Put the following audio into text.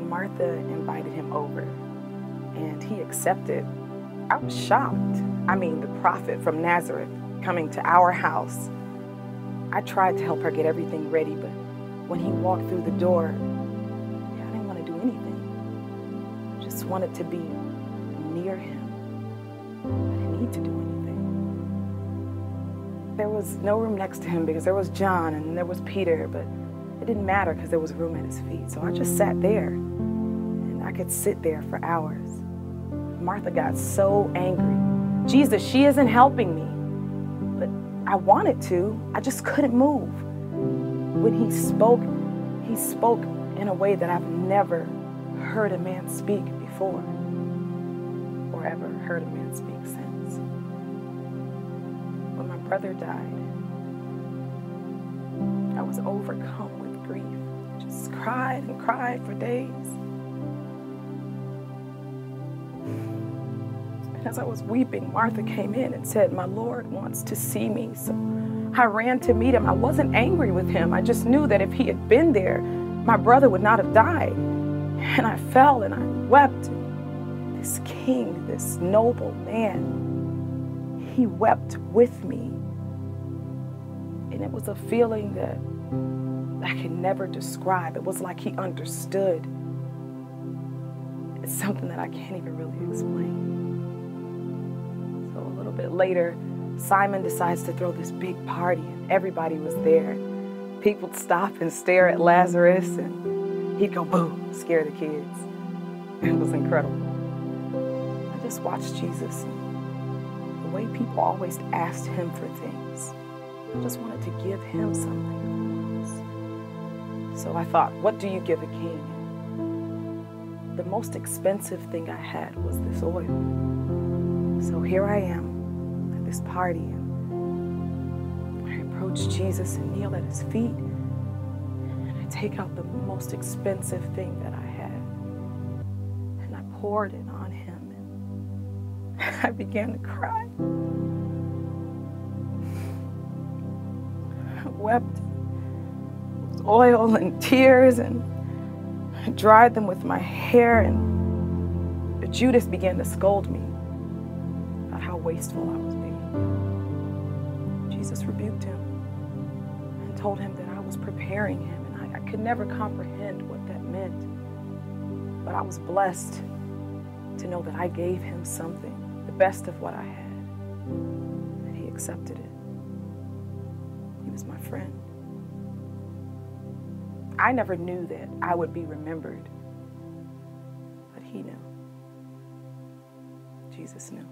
And Martha invited him over, and he accepted. I was shocked. I mean, the prophet from Nazareth coming to our house. I tried to help her get everything ready, but when he walked through the door, I didn't want to do anything. I just wanted to be near him. I didn't need to do anything. There was no room next to him because there was John and there was Peter, but it didn't matter because there was room at his feet. So I just sat there I could sit there for hours. Martha got so angry. Jesus, she isn't helping me. But I wanted to, I just couldn't move. When he spoke, he spoke in a way that I've never heard a man speak before or ever heard a man speak since. When my brother died, I was overcome with grief. Just cried and cried for days. As I was weeping, Martha came in and said, My Lord wants to see me. So I ran to meet him. I wasn't angry with him. I just knew that if he had been there, my brother would not have died. And I fell and I wept. This king, this noble man, he wept with me. And it was a feeling that I can never describe. It was like he understood. It's something that I can't even really explain. A little bit later, Simon decides to throw this big party, and everybody was there. People would stop and stare at Lazarus, and he'd go boo, scare the kids. It was incredible. I just watched Jesus, the way people always asked him for things. I just wanted to give him something. So I thought, what do you give a king? The most expensive thing I had was this oil. So here I am at this party. And I approach Jesus and kneel at his feet. And I take out the most expensive thing that I had. And I poured it on him. And I began to cry. I wept oil and tears and I dried them with my hair and Judas began to scold me about how wasteful I was being. Jesus rebuked him and told him that I was preparing him and I, I could never comprehend what that meant. But I was blessed to know that I gave him something, the best of what I had, and he accepted it. He was my friend. I never knew that I would be remembered, but He knew. Jesus knew.